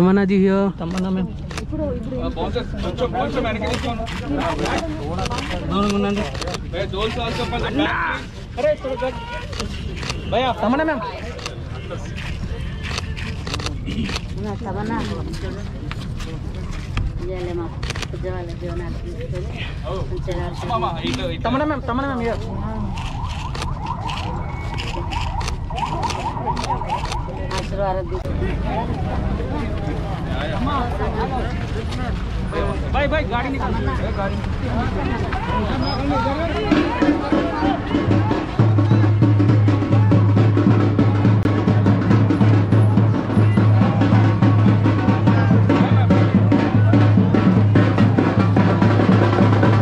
तमन्ना जी here Tamanna మేము కొంచెం కొంచెం వెనక్కి తీసుకోండి భయ్యా డోల్స్ ఆల్సో భయ్యా తమ్మన్నా మేము తమన్నా చేయలేమా ఉద్యోగాల జీవనాలు తీసుకొని మంచిగా మామ ఇటు ఇటు తమ్మన్నా మేము తమ్మన్నా మేము ఇయ్య. ఆశీర్వాదం తీసుకొని भाई भाई गाड़ी निकाल। गाड़ी